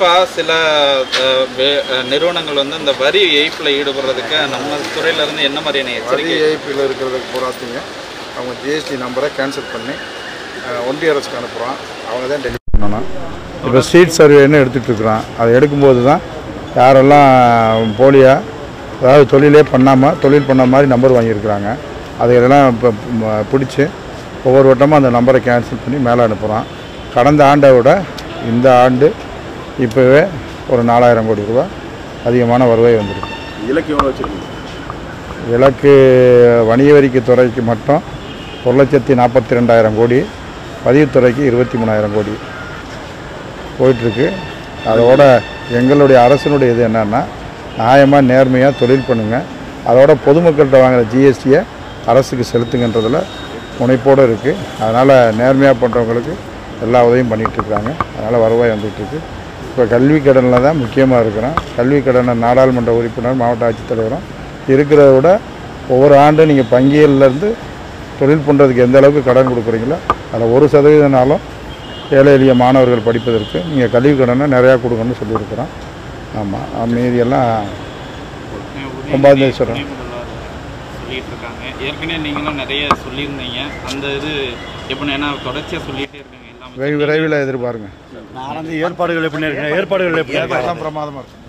குறிப்பாக சில நிறுவனங்கள் வந்து இந்த வரி ஏய்ப்பில் ஈடுபடுறதுக்கு நம்ம துறையில இருந்து என்ன மாதிரியான வரி ஏஐபியில் இருக்கிறதுக்கு பூராத்தையும் அவங்க ஜிஎஸ்டி நம்பரை கேன்சல் பண்ணி ஒன்றிய அரசுக்கு அனுப்புகிறோம் அவங்க தான் டெலிவரி பண்ணணும். இப்போ ஸ்ட்ரீட் சர்வேன்னு எடுத்துகிட்டு இருக்கிறோம் அதை எடுக்கும்போது தான் யாரெல்லாம் போலியா அதாவது தொழிலே பண்ணாமல் தொழில் பண்ண மாதிரி நம்பர் வாங்கியிருக்கிறாங்க. அதை இதெல்லாம் இப்போ பிடிச்சி ஒவ்வொரு வட்டமும் அந்த நம்பரை கேன்சல் பண்ணி மேலே அனுப்புகிறோம் கடந்த ஆண்டை விட இந்த ஆண்டு இப்போவே ஒரு நாலாயிரம் கோடி ரூபாய் அதிகமான வருவாய் வந்திருக்கு. இலக்கு எவ்வளோ வச்சுருக்கீங்க? இலக்கு வணிக வரிக்கு துறைக்கு மட்டும் ஒரு லட்சத்தி நாற்பத்தி ரெண்டாயிரம் கோடி பதிவுத்துறைக்கு இருபத்தி மூணாயிரம் கோடி போயிட்டுருக்கு. அதோட எங்களுடைய அரசினுடைய இது என்னென்னா நியாயமாக நேர்மையாக தொழில் பண்ணுங்கள் அதோட பொதுமக்கள்கிட்ட வாங்குற ஜிஎஸ்டியை அரசுக்கு செலுத்துங்கன்றதில் முனைப்போடு இருக்குது அதனால் நேர்மையாக பண்ணுறவங்களுக்கு எல்லா உதவியும் பண்ணிகிட்ருக்காங்க அதனால் வருவாய் வந்துகிட்ருக்கு இப்போ கல்வி கடனில் தான் முக்கியமாக இருக்கிறோம். கல்வி கடனை நாடாளுமன்ற உறுப்பினர் மாவட்ட ஆட்சித்தலைவரும் இருக்கிறத விட ஒவ்வொரு ஆண்டும் நீங்கள் பங்கியல்லேருந்து தொழில் பண்ணுறதுக்கு எந்த அளவுக்கு கடன் கொடுக்குறீங்களோ அதில் ஒரு சதவீதனாலும் ஏழை எளிய மாணவர்கள் படிப்பதற்கு நீங்கள் கல்வி கடனை நிறையா கொடுக்கணும்னு சொல்லியிருக்கிறோம். ஆமாம் மீதியெல்லாம் ஒன்பதாம் தேதி இருக்காங்க. ஏற்கனவே நீங்களும் நிறைய சொல்லியிருந்தீங்க. அந்த இது எப்படின்னா தொடர்ச்சியாக சொல்லிகிட்டே இருக்காங்க. வெகு விரைவில் எதிர்பாருங்க. நான் வந்து ஏற்பாடுகள் எப்படி இருக்கேன் ஏற்பாடுகள் எப்படி எல்லாம் பிரமாதமாக இருக்கும்